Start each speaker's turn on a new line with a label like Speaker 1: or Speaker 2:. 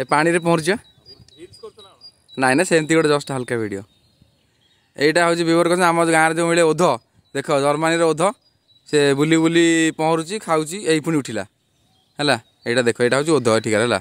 Speaker 1: ଏ ପାଣିରେ ପହଁରୁଛ ନାଇଁ ନା ସେମିତି ଗୋଟେ ଜଷ୍ଟ ହାଲକା ଭିଡ଼ିଓ ଏଇଟା ହେଉଛି ବିବର କଥା ଆମ ଗାଁରେ ଯେଉଁ ମିଳେ ଓଧ ଦେଖ ଜର୍ମାନୀର ଓଧ ସେ ବୁଲି ବୁଲି ପହଁରୁଛି ଖାଉଛି ଏଇ ପୁଣି ଉଠିଲା ହେଲା ଏଇଟା ଦେଖ ଏଇଟା ହେଉଛି ଓଧ ଏଠିକାର ହେଲା